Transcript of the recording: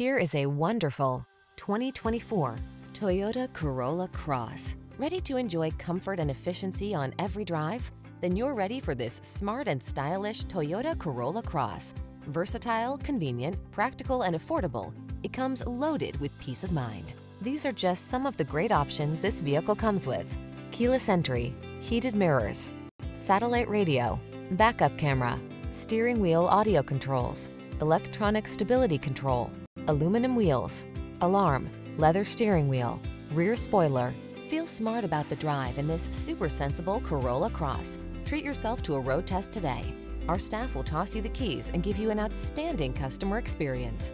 Here is a wonderful 2024 Toyota Corolla Cross. Ready to enjoy comfort and efficiency on every drive? Then you're ready for this smart and stylish Toyota Corolla Cross. Versatile, convenient, practical, and affordable, it comes loaded with peace of mind. These are just some of the great options this vehicle comes with. Keyless entry, heated mirrors, satellite radio, backup camera, steering wheel audio controls, electronic stability control, aluminum wheels, alarm, leather steering wheel, rear spoiler. Feel smart about the drive in this super sensible Corolla Cross. Treat yourself to a road test today. Our staff will toss you the keys and give you an outstanding customer experience.